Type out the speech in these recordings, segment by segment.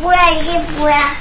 不要，衣服呀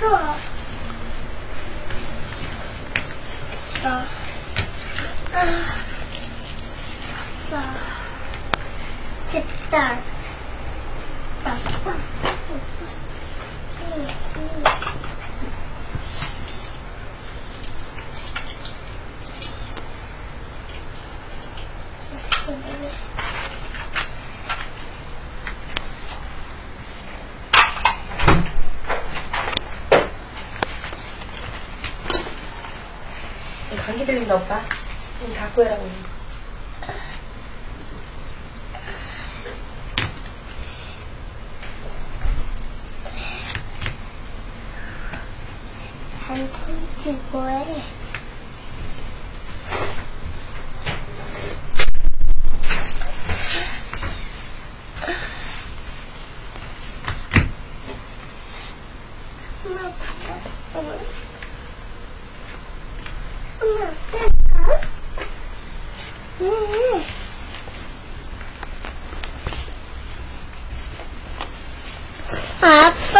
这啊啊啊！这这儿，爸爸，嗯嗯。 감기 들린다 오빠. 좀 닫고 해라고. 한숨 쉬고 해. 엄마, 엄마. Papa.